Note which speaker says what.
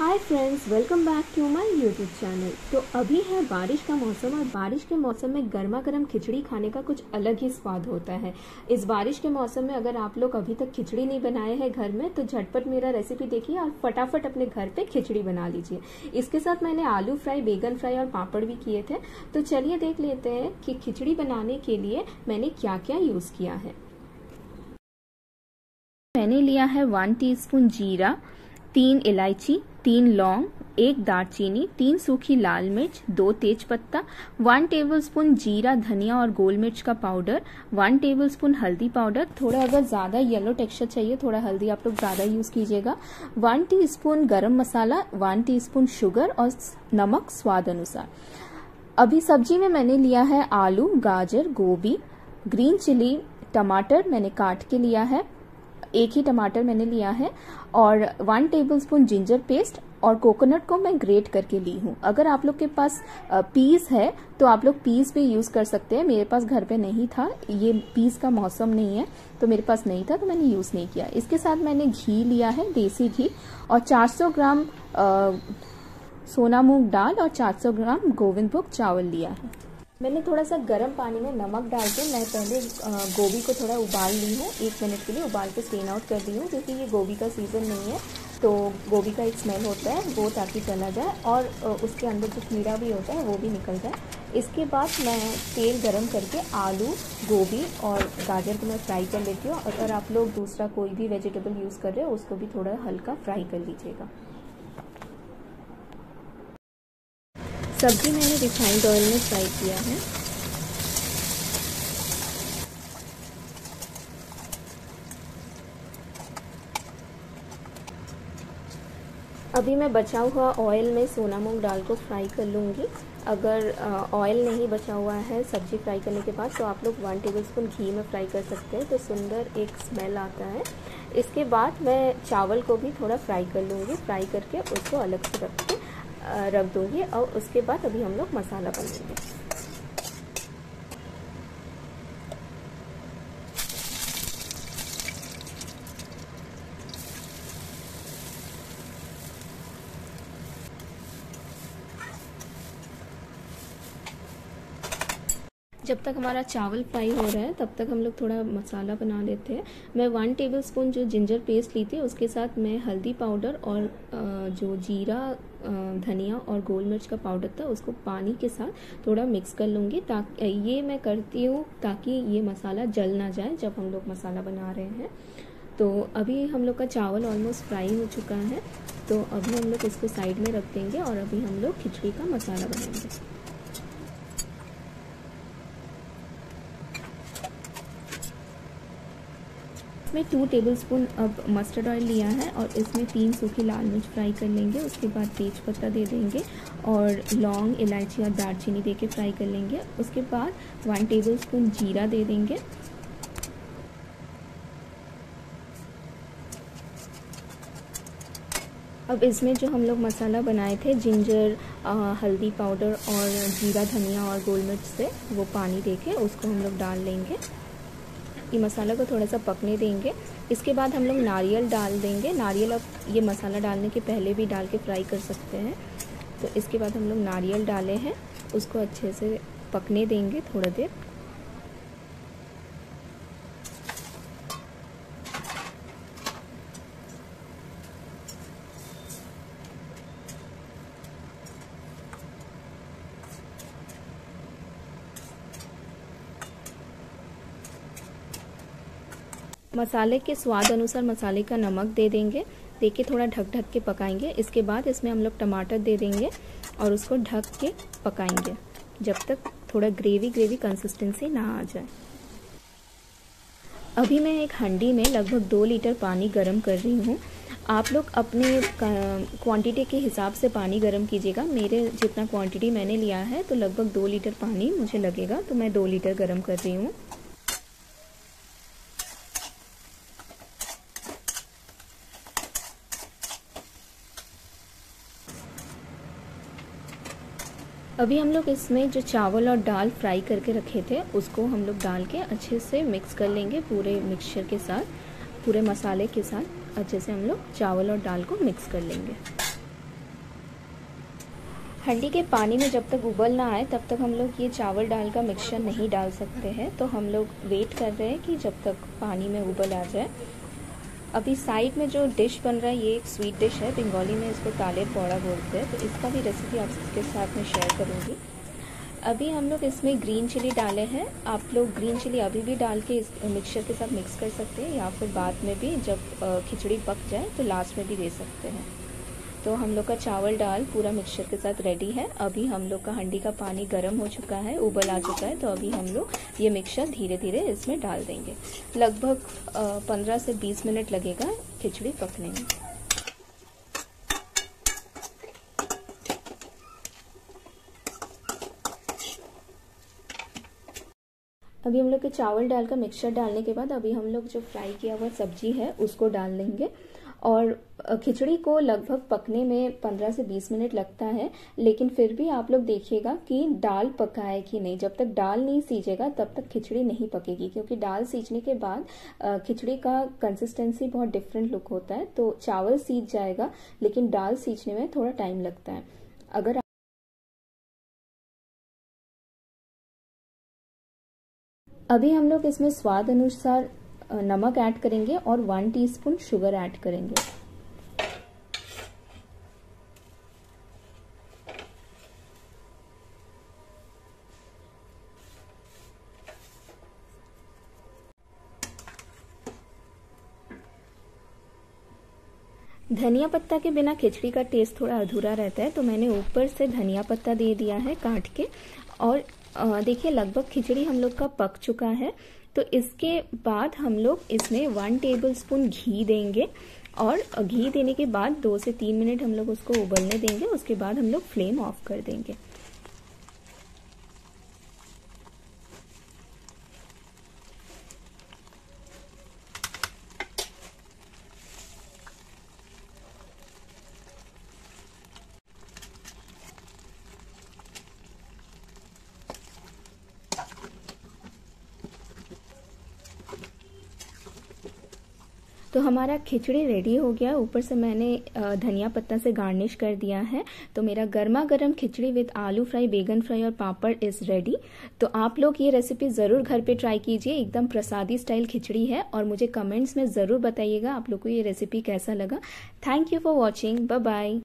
Speaker 1: Hi friends welcome back to my YouTube channel तो अभी है बारिश का मौसम और बारिश के मौसम में गर्मा गर्म खिचड़ी खाने का कुछ अलग ही स्वाद होता है। इस बारिश के मौसम में अगर आप लोग अभी तक खिचड़ी नहीं बनाए हैं घर में तो झटपट मेरा रेसिपी देखिए और फटाफट अपने घर पे खिचड़ी बना लीजिए। इसके साथ मैंने आलू फ्राई, बेगन फ्राई और पापड़ भी किए थे। तो चलिए देख लेते हैं कि खिचड़ी बनाने के लिए मैंने क्या क्या यूज़ किया है। मैंने लिया है वन टी जीरा तीन इलायची, तीन लौंग, एक दालचीनी, तीन सूखी लाल मिर्च, दो तेज पत्ता वन टेबलस्पून जीरा, धनिया और गोल मिर्च का पाउडर वन टेबलस्पून हल्दी पाउडर थोड़ा अगर ज़्यादा येलो टेक्सचर चाहिए, थोड़ा हल्दी आप लोग ज़्यादा यूज़ कीजिएगा। वन टीस्पून गरम मसाला वन टीस्पून शुगर और नमक स्वाद अनुसार। अभी सब्ज़ी में मैंने लिया है आलू, गाजर, गोभी ग्रीन चिली टमाटर मैंने काट के लिया है। एक ही टमाटर मैंने लिया है और वन टेबलस्पून जिंजर पेस्ट और कोकोनट को मैं ग्रेट करके ली हूँ। अगर आप लोग के पास पीस है तो आप लोग पीस भी यूज़ कर सकते हैं। मेरे पास घर पे नहीं था। ये पीस का मौसम नहीं है तो मेरे पास नहीं था तो मैंने यूज़ नहीं किया। इसके साथ मैंने घी लिया है, देसी घी और 400 ग्राम सोना मूंग दाल और 400 ग्राम गोविंद भोग चावल लिया है। मैंने थोड़ा सा गर्म पानी में नमक डाल के मैं पहले गोभी को थोड़ा उबाल ली हूँ। एक मिनट के लिए उबाल के स्टेन आउट कर दी हूँ, क्योंकि ये गोभी का सीज़न नहीं है। तो गोभी का एक स्मेल होता है, वो ताकि चला जाए और उसके अंदर जो कीड़ा भी होता है, वो भी निकल जाए। इसके बाद मैं तेल गरम करके आलू, गोभी और गाजर को मैं फ्राई कर लेती हूँ। अगर आप लोग दूसरा कोई भी वेजिटेबल यूज़ कर रहे हो, उसको भी थोड़ा हल्का फ्राई कर लीजिएगा। सब्ज़ी मैंने रिफाइंड ऑयल में फ्राई किया है। अभी मैं बचा हुआ ऑयल में सोना मूंग दाल को फ्राई कर लूँगी। अगर ऑयल नहीं बचा हुआ है सब्ज़ी फ्राई करने के बाद तो आप लोग वन टेबलस्पून घी में फ्राई कर सकते हैं। तो सुंदर एक स्मेल आता है। इसके बाद मैं चावल को भी थोड़ा फ्राई कर लूँगी। फ्राई करके उसको अलग से रख रख दूँगी और उसके बाद अभी हम लोग मसाला बनाएँगे जब तक हमारा चावल फ्राई हो रहा है, तब तक हम लोग थोड़ा मसाला बना लेते हैं। मैं वन टेबल स्पून जो जिंजर पेस्ट ली थी, उसके साथ मैं हल्दी पाउडर और जो जीरा धनिया और गोल मिर्च का पाउडर था, उसको पानी के साथ थोड़ा मिक्स कर लूँगी ताकि ये मैं करती हूँ ताकि ये मसाला जल ना जाए जब हम लोग मसाला बना रहे हैं। तो अभी हम लोग का चावल ऑलमोस्ट फ्राई हो चुका है तो अभी हम लोग इसको साइड में रख देंगे और अभी हम लोग खिचड़ी का मसाला बनाएँगे। इसमें टू टेबलस्पून अब मस्टर्ड ऑयल लिया है और इसमें तीन सूखी लाल मिर्च फ्राई कर लेंगे उसके बाद तेज पत्ता दे देंगे और लौंग इलायची और दालचीनी दे के फ्राई कर लेंगे। उसके बाद वन टेबलस्पून जीरा दे देंगे। अब इसमें जो हम लोग मसाला बनाए थे जिंजर आ, हल्दी पाउडर और जीरा धनिया और गोल मिर्च से वो पानी देके उसको हम लोग डाल लेंगे। ये मसाला को थोड़ा सा पकने देंगे। इसके बाद हम लोग नारियल डाल देंगे। नारियल अब ये मसाला डालने के पहले भी डाल के फ्राई कर सकते हैं। तो इसके बाद हम लोग नारियल डाले हैं। उसको अच्छे से पकने देंगे थोड़ा देर। मसाले के स्वाद अनुसार मसाले का नमक दे देंगे। दे के थोड़ा ढक ढक के पकाएँगे। इसके बाद इसमें हम लोग टमाटर दे देंगे और उसको ढक के पकाएँगे, जब तक थोड़ा ग्रेवी ग्रेवी कंसिस्टेंसी ना आ जाए। अभी मैं एक हंडी में लगभग दो लीटर पानी गर्म कर रही हूँ। आप लोग अपने क्वांटिटी के हिसाब से पानी गर्म कीजिएगा। मेरे जितना क्वांटिटी मैंने लिया है तो लगभग दो लीटर पानी मुझे लगेगा तो मैं दो लीटर गर्म कर रही हूँ। अभी हम लोग इसमें जो चावल और दाल फ्राई करके रखे थे, उसको हम लोग डाल के अच्छे से मिक्स कर लेंगे पूरे मिक्सचर के साथ, पूरे मसाले के साथ, अच्छे से हम लोग चावल और दाल को मिक्स कर लेंगे। हंडी के पानी में जब तक उबल ना आए, तब तक हम लोग ये चावल दाल का मिक्सचर नहीं डाल सकते हैं। तो हम लोग वेट कर रहे हैं कि जब तक पानी में उबल आ जाए अभी साइड में जो डिश बन रहा है, ये एक स्वीट डिश है बंगाली में इसको ताले पौड़ा बोलते हैं तो इसका भी रेसिपी आप सबके साथ में शेयर करूँगी। अभी हम लोग इसमें ग्रीन चिली डाले हैं, आप लोग ग्रीन चिली अभी भी डाल के इस मिक्सचर के साथ मिक्स कर सकते हैं, या फिर बाद में भी जब खिचड़ी पक जाए तो लास्ट में भी दे सकते हैं। तो हम लोग का चावल दाल पूरा मिक्सचर के साथ रेडी है। अभी हम लोग का हंडी का पानी गर्म हो चुका है, उबल आ चुका है तो अभी हम लोग ये मिक्सचर धीरे धीरे इसमें डाल देंगे। लगभग पंद्रह से बीस मिनट लगेगा खिचड़ी पकने में। अभी हम लोग के चावल डाल कर मिक्सचर डालने के बाद अभी हम लोग जो फ्राई किया हुआ सब्ज़ी है, उसको डाल लेंगे और खिचड़ी को लगभग पकने में 15 से 20 मिनट लगता है, लेकिन फिर भी आप लोग देखिएगा कि दाल पका है कि नहीं। जब तक दाल नहीं सीजेगा, तब तक खिचड़ी नहीं पकेगी, क्योंकि दाल सीजने के बाद खिचड़ी का कंसिस्टेंसी बहुत डिफरेंट लुक होता है तो चावल सीज जाएगा, लेकिन दाल सीजने में थोड़ा टाइम लगता है। अगर अभी हम लोग इसमें स्वाद अनुसार नमक ऐड करेंगे और वन टीस्पून शुगर ऐड करेंगे। धनिया पत्ता के बिना खिचड़ी का टेस्ट थोड़ा अधूरा रहता है तो मैंने ऊपर से धनिया पत्ता दे दिया है काट के। और देखिए, लगभग खिचड़ी हम लोग का पक चुका है। तो इसके बाद हम लोग इसमें वन टेबल स्पून घी देंगे और घी देने के बाद दो से तीन मिनट हम लोग उसको उबलने देंगे, उसके बाद हम लोग फ्लेम ऑफ़ कर देंगे। तो हमारा खिचड़ी रेडी हो गया। ऊपर से मैंने धनिया पत्ता से गार्निश कर दिया है। तो मेरा गर्मा गर्म khichdi with aloo fry baingan fry और पापड़ इज़ रेडी तो आप लोग ये रेसिपी ज़रूर घर पे ट्राई कीजिए। एकदम प्रसादी स्टाइल खिचड़ी है और मुझे कमेंट्स में ज़रूर बताइएगा आप लोग को ये रेसिपी कैसा लगा। Thank you for watching bye bye